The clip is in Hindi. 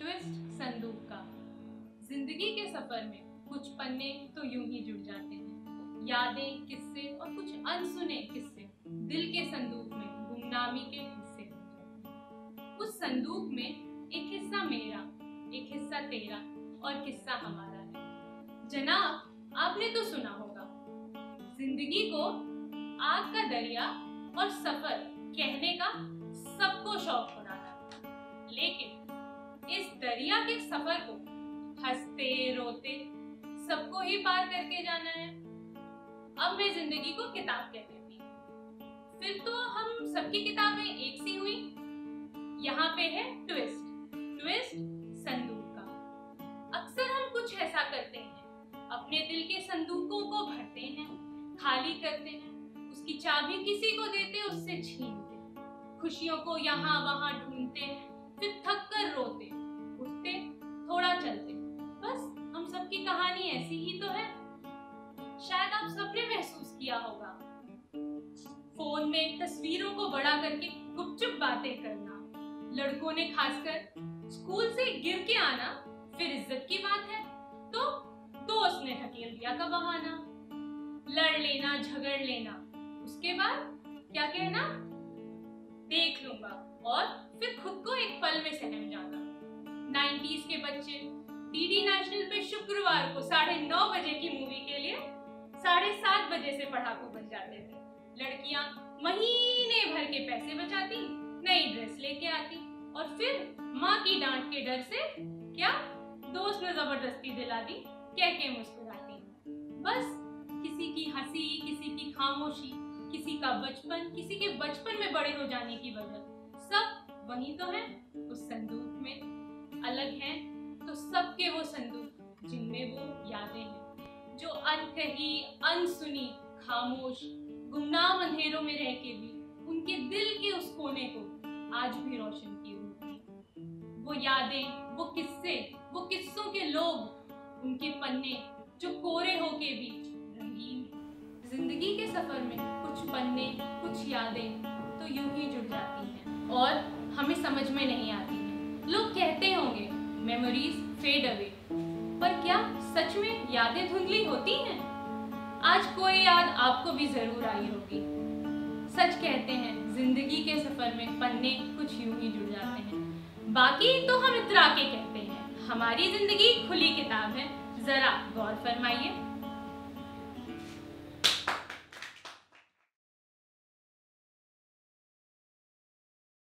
ट्विस्ट संदूक का। ज़िंदगी के सफ़र में कुछ पन्ने तो यूँ ही जुड़ जाते हैं। यादें किस्से और कुछ अनसुने किस्से दिल के संदूक में, गुमनामी के हिस्से। उस संदूक में एक हिस्सा मेरा, एक हिस्सा तेरा और किस्सा हमारा है। जनाब, आपने तो सुना होगा, ज़िंदगी को आग का दरिया और सफ़र कहने का सबको शौक होना के सफ़र को हँसते, रोते, सबको ही पार करके जाना है। अब मैं ज़िंदगी को किताब कह देती फिर तो हम सबकी किताबें एक सी हुई। यहाँ पे है ट्विस्ट ट्विस्ट संदूक का। अक्सर हम कुछ ऐसा करते हैं। अपने दिल के संदूकों को भरते हैं, खाली करते हैं। उसकी चाबी किसी को देते, उससे छीनते खुशियों को यहाँ वहाँ ढूंढते फिर किया होगा। फ़ोन में तस्वीरों को बड़ा करके गुपचुप बातें करना। लड़कों ने खासकर स्कूल से गिर के आना, फिर इज़्ज़त की बात है तो दोस्त ने ढकेल दिया का बहाना। लड़ लेना, झगड़ लेना। उसके बाद क्या कहना? देख लूँगा और फिर खुद को एक पल में सहम जाना। नाइन्टीज के बच्चे, डीडी नेशनल पे शुक्रवार को साढ़े नौ बजे की मूवी साढ़े सात बजे से पढ़ाकू बन जाते थे। लड़कियाँ महीने भर के पैसे बचाती, नई ड्रेस लेके आती और फिर माँ की डांट के डर से क्या? दोस्त ने ज़बरदस्ती दिला दी कह के मुस्कुराती। बस, किसी की हँसी, किसी की खामोशी, किसी का बचपन, किसी के बचपन में बड़े हो जाने की वजह। सब वही तो है, उस संदूक में। अलग है तो सबके वो संदूक जिनमें वो यादें हैं। जो अनकही, अनसुनी, खामोश, गुमनाम अंधेरों में रह के भी उनके दिल के उस कोने को आज भी रोशन किए हुए वो यादें, वो किस्से, वो किस्सों के लोग उनके पन्ने जो कोरे होके भी रंगीन ज़िंदगी के सफ़र में कुछ पन्ने, कुछ यादें तो यूँ ही जुड़ जाती हैं और हमें समझ में नहीं आती। यादें धुंधली होती हैं? आज कोई याद आपको भी ज़रूर आई होगी। सच कहते हैं, ज़िंदगी के सफ़र में पन्ने कुछ यूँ ही जुड़ जाते हैं। बाकी तो हम इतरा के कहते हैं, हमारी ज़िंदगी खुली किताब है, जरा गौर फरमाइए।